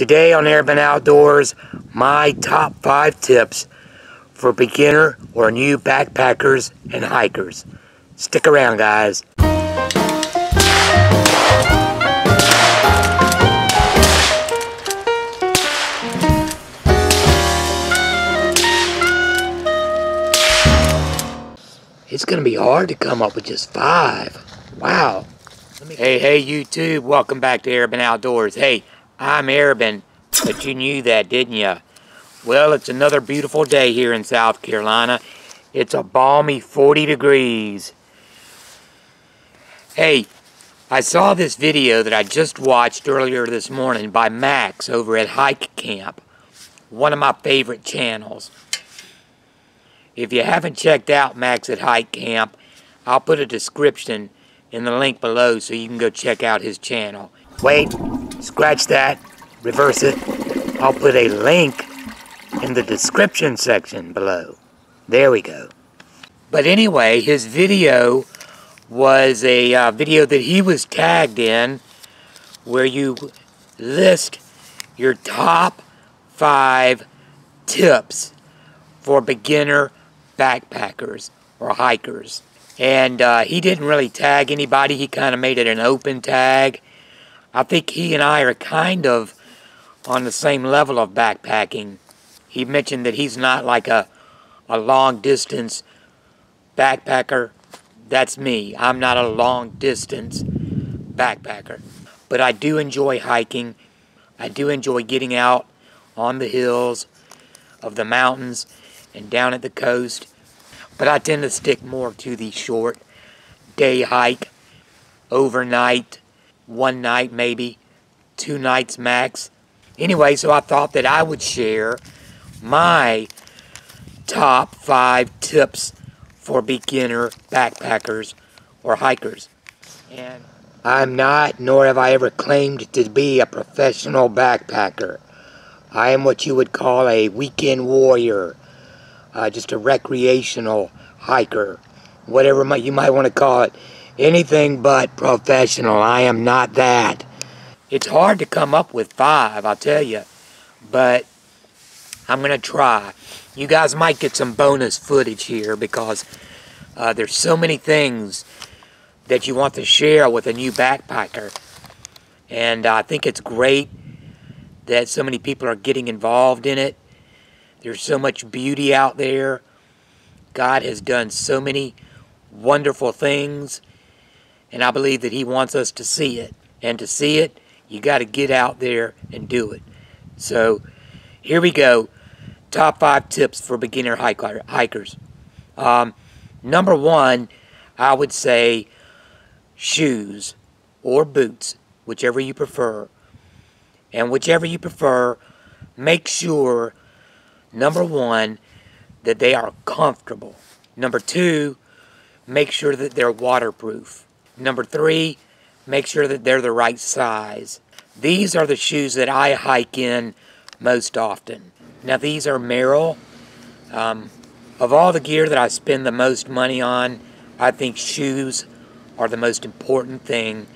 Today on Erobin Outdoors, my top five tips for beginner or new backpackers and hikers. Stick around, guys. It's going to be hard to come up with just five. Wow. Hey, hey, YouTube. Welcome back to Erobin Outdoors. Hey, I'm Erobin, but you knew that, didn't you? Well, it's another beautiful day here in South Carolina. It's a balmy 40 degrees. Hey, I saw this video that I just watched earlier this morning by Max over at Hike Camp, one of my favorite channels. If you haven't checked out Max at Hike Camp, I'll put a description in the link below so you can go check out his channel. Wait, scratch that, reverse it. I'll put a link in the description section below. There we go. But anyway, his video was a uh, video that he was tagged in where you list your top five tips for beginner backpackers or hikers. And uh, he didn't really tag anybody. He kind of made it an open tag. I think he and I are kind of on the same level of backpacking. He mentioned that he's not like a, a long distance backpacker. That's me. I'm not a long distance backpacker. But I do enjoy hiking. I do enjoy getting out on the hills of the mountains and down at the coast but I tend to stick more to the short day hike, overnight, one night maybe, two nights max. Anyway, so I thought that I would share my top five tips for beginner backpackers or hikers. And I'm not, nor have I ever claimed to be a professional backpacker. I am what you would call a weekend warrior uh, just a recreational hiker, whatever you might want to call it. Anything but professional. I am not that. It's hard to come up with five, I'll tell you, but I'm going to try. You guys might get some bonus footage here because uh, there's so many things that you want to share with a new backpacker. And I think it's great that so many people are getting involved in it. There's so much beauty out there. God has done so many wonderful things, and I believe that He wants us to see it. And to see it, you got to get out there and do it. So, here we go. Top five tips for beginner hiker, hikers. Um, number one, I would say shoes or boots, whichever you prefer. And whichever you prefer, make sure Number one, that they are comfortable. Number two, make sure that they're waterproof. Number three, make sure that they're the right size. These are the shoes that I hike in most often. Now these are Merrell. Um, of all the gear that I spend the most money on, I think shoes are the most important thing,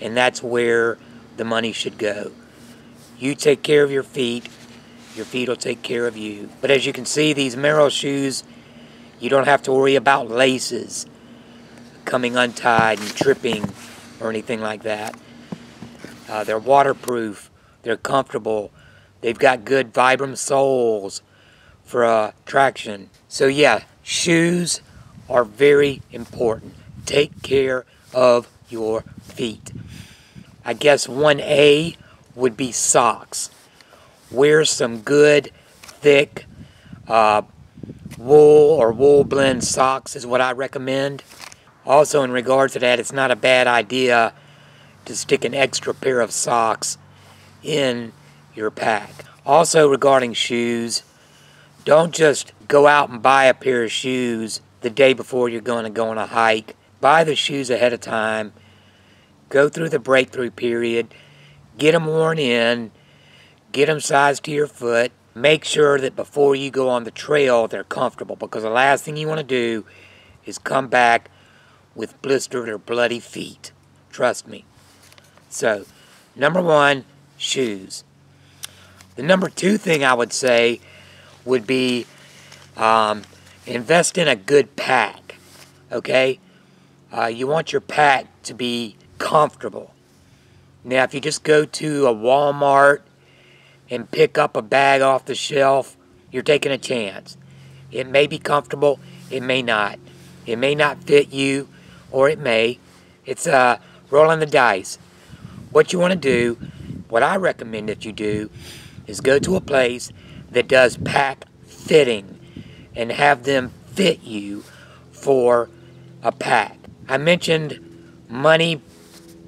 and that's where the money should go. You take care of your feet, your feet will take care of you. But as you can see, these Merrell shoes, you don't have to worry about laces coming untied and tripping or anything like that. Uh, they're waterproof. They're comfortable. They've got good Vibram soles for uh, traction. So yeah, shoes are very important. Take care of your feet. I guess 1A would be socks wear some good, thick uh, wool or wool blend socks is what I recommend. Also, in regards to that, it's not a bad idea to stick an extra pair of socks in your pack. Also, regarding shoes, don't just go out and buy a pair of shoes the day before you're going to go on a hike. Buy the shoes ahead of time. Go through the breakthrough period. Get them worn in get them sized to your foot. Make sure that before you go on the trail, they're comfortable because the last thing you want to do is come back with blistered or bloody feet. Trust me. So, number one, shoes. The number two thing I would say would be um, invest in a good pack. Okay? Uh, you want your pack to be comfortable. Now, if you just go to a Walmart and pick up a bag off the shelf, you're taking a chance. It may be comfortable, it may not. It may not fit you, or it may. It's uh, rolling the dice. What you want to do, what I recommend that you do, is go to a place that does pack fitting and have them fit you for a pack. I mentioned money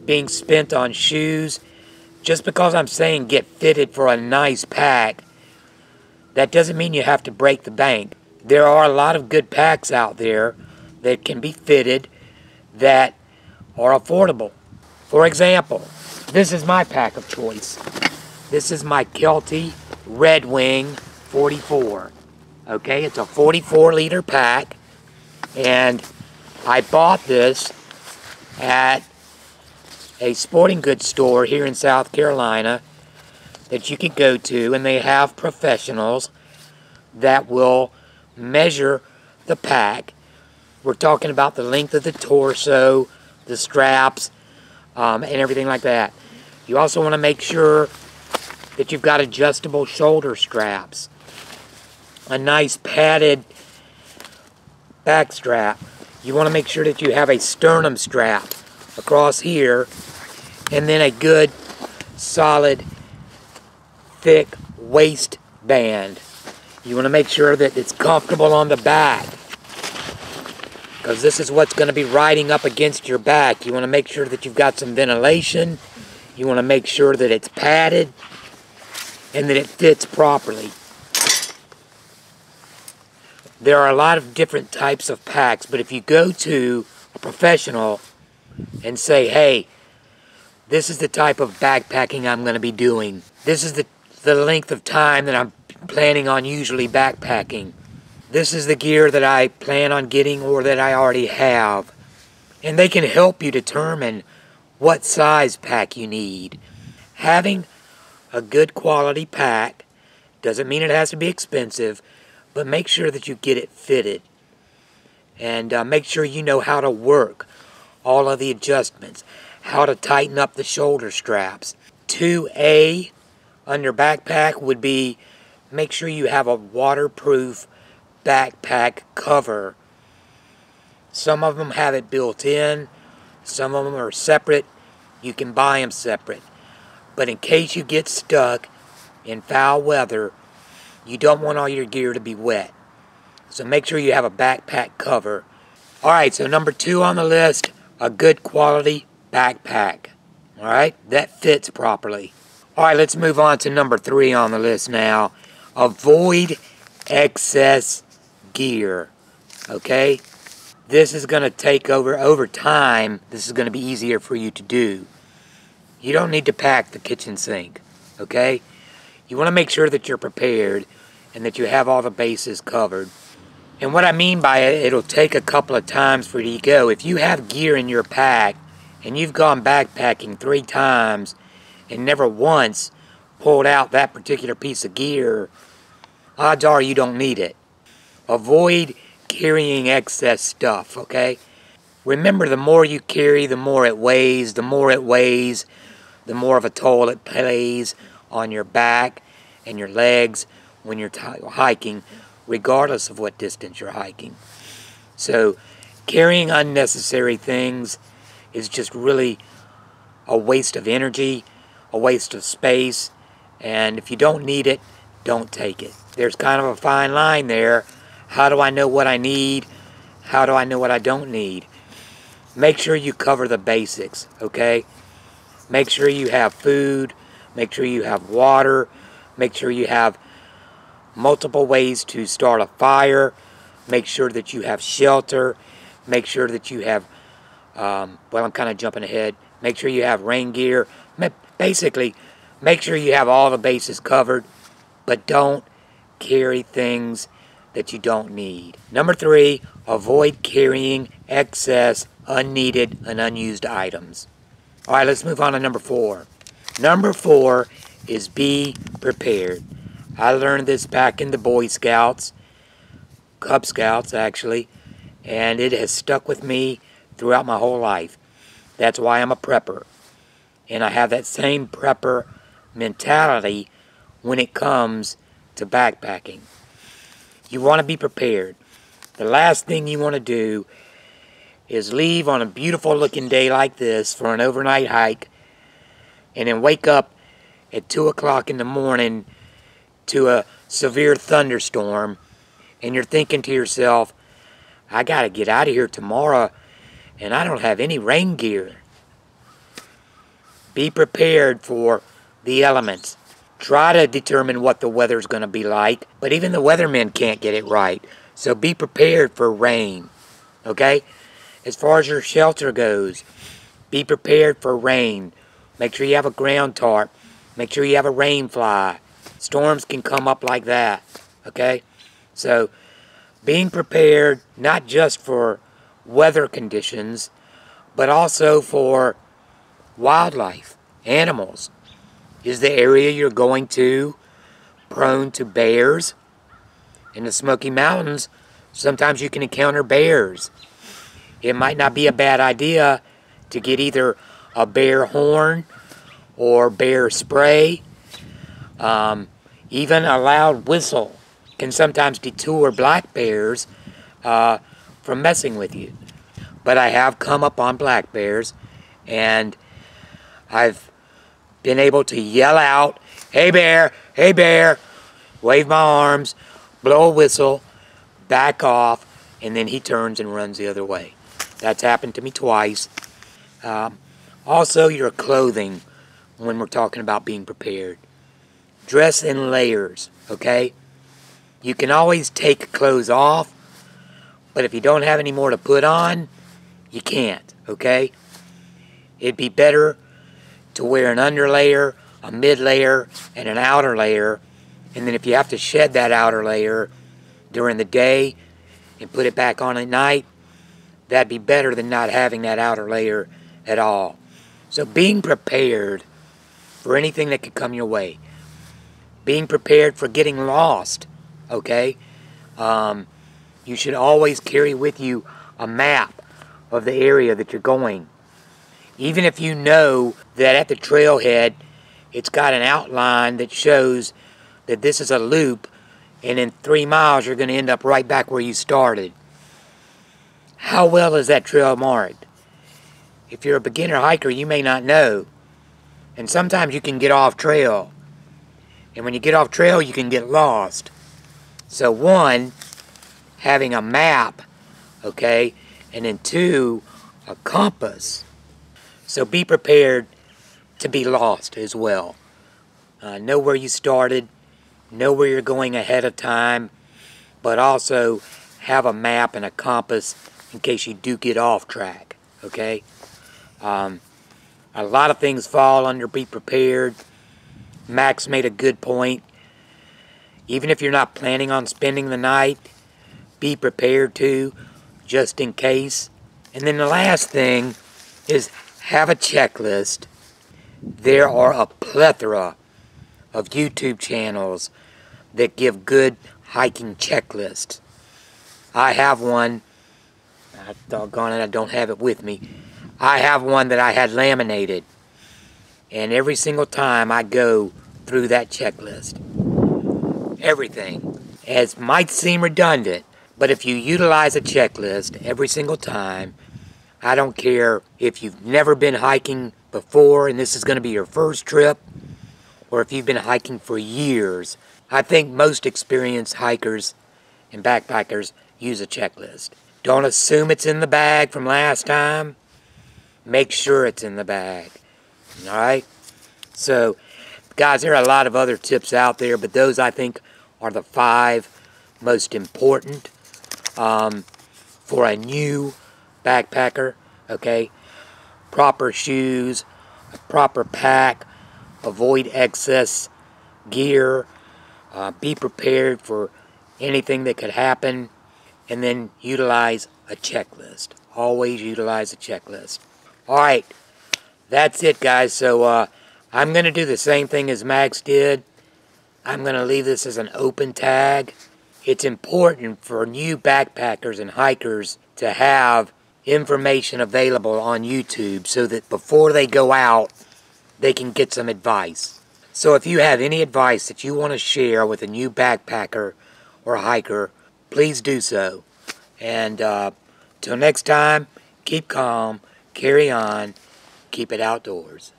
being spent on shoes. Just because I'm saying get fitted for a nice pack, that doesn't mean you have to break the bank. There are a lot of good packs out there that can be fitted that are affordable. For example, this is my pack of choice. This is my Kelty Red Wing 44. Okay, it's a 44 liter pack and I bought this at a sporting goods store here in South Carolina that you can go to and they have professionals that will measure the pack. We're talking about the length of the torso, the straps, um, and everything like that. You also want to make sure that you've got adjustable shoulder straps, a nice padded back strap. You want to make sure that you have a sternum strap across here and then a good solid thick waistband. You want to make sure that it's comfortable on the back because this is what's going to be riding up against your back. You want to make sure that you've got some ventilation. You want to make sure that it's padded and that it fits properly. There are a lot of different types of packs, but if you go to a professional and say, hey, this is the type of backpacking I'm going to be doing. This is the, the length of time that I'm planning on usually backpacking. This is the gear that I plan on getting or that I already have. And they can help you determine what size pack you need. Having a good quality pack doesn't mean it has to be expensive, but make sure that you get it fitted. And uh, make sure you know how to work all of the adjustments, how to tighten up the shoulder straps. 2A on your backpack would be make sure you have a waterproof backpack cover. Some of them have it built in, some of them are separate. You can buy them separate. But in case you get stuck in foul weather, you don't want all your gear to be wet. So make sure you have a backpack cover. Alright, so number two on the list, a good quality backpack. Alright, that fits properly. Alright, let's move on to number three on the list now. Avoid excess gear. Okay? This is going to take over, over time, this is going to be easier for you to do. You don't need to pack the kitchen sink. Okay? You want to make sure that you're prepared and that you have all the bases covered. And what I mean by it, it'll take a couple of times for you to go. If you have gear in your pack and you've gone backpacking three times and never once pulled out that particular piece of gear, odds are you don't need it. Avoid carrying excess stuff, okay? Remember, the more you carry, the more it weighs. The more it weighs, the more of a toll it plays on your back and your legs when you're hiking, regardless of what distance you're hiking. So, carrying unnecessary things is just really a waste of energy, a waste of space, and if you don't need it, don't take it. There's kind of a fine line there. How do I know what I need? How do I know what I don't need? Make sure you cover the basics, okay? Make sure you have food, make sure you have water, make sure you have multiple ways to start a fire, make sure that you have shelter, make sure that you have, um, well, I'm kind of jumping ahead, make sure you have rain gear. Basically, make sure you have all the bases covered, but don't carry things that you don't need. Number three, avoid carrying excess, unneeded, and unused items. All right, let's move on to number four. Number four is be prepared. I learned this back in the Boy Scouts, Cub Scouts actually, and it has stuck with me throughout my whole life. That's why I'm a prepper. And I have that same prepper mentality when it comes to backpacking. You want to be prepared. The last thing you want to do is leave on a beautiful looking day like this for an overnight hike and then wake up at 2 o'clock in the morning to a severe thunderstorm and you're thinking to yourself, I got to get out of here tomorrow and I don't have any rain gear. Be prepared for the elements. Try to determine what the weather's going to be like, but even the weathermen can't get it right. So be prepared for rain. Okay? As far as your shelter goes, be prepared for rain. Make sure you have a ground tarp. Make sure you have a rain fly. Storms can come up like that. Okay? So being prepared not just for weather conditions, but also for wildlife, animals. Is the area you're going to prone to bears? In the Smoky Mountains, sometimes you can encounter bears. It might not be a bad idea to get either a bear horn or bear spray. Um, even a loud whistle can sometimes detour black bears uh, from messing with you. But I have come up on black bears and I've been able to yell out, hey bear, hey bear, wave my arms, blow a whistle, back off, and then he turns and runs the other way. That's happened to me twice. Um, also, your clothing when we're talking about being prepared. Dress in layers, okay? You can always take clothes off, but if you don't have any more to put on, you can't, okay? It'd be better to wear an underlayer, a mid layer, and an outer layer. And then if you have to shed that outer layer during the day and put it back on at night, that'd be better than not having that outer layer at all. So being prepared for anything that could come your way. Being prepared for getting lost, okay? Um, you should always carry with you a map of the area that you're going. Even if you know that at the trailhead it's got an outline that shows that this is a loop and in three miles you're going to end up right back where you started. How well is that trail marked? If you're a beginner hiker, you may not know. And sometimes you can get off trail. And when you get off trail, you can get lost. So one, having a map, okay, and then two, a compass. So be prepared to be lost as well. Uh, know where you started, know where you're going ahead of time, but also have a map and a compass in case you do get off track, okay? Um, a lot of things fall under be prepared. Max made a good point. Even if you're not planning on spending the night, be prepared to, just in case. And then the last thing is have a checklist. There are a plethora of YouTube channels that give good hiking checklists. I have one. I doggone it, I don't have it with me. I have one that I had laminated. And every single time I go through that checklist, everything, as might seem redundant, but if you utilize a checklist every single time, I don't care if you've never been hiking before and this is going to be your first trip, or if you've been hiking for years. I think most experienced hikers and backpackers use a checklist. Don't assume it's in the bag from last time make sure it's in the bag. All right? So, guys, there are a lot of other tips out there, but those I think are the five most important um, for a new backpacker. Okay? Proper shoes, proper pack, avoid excess gear, uh, be prepared for anything that could happen, and then utilize a checklist. Always utilize a checklist. Alright, that's it guys. So uh, I'm going to do the same thing as Max did. I'm going to leave this as an open tag. It's important for new backpackers and hikers to have information available on YouTube so that before they go out, they can get some advice. So if you have any advice that you want to share with a new backpacker or hiker, please do so. And uh, till next time, keep calm, carry on, keep it outdoors.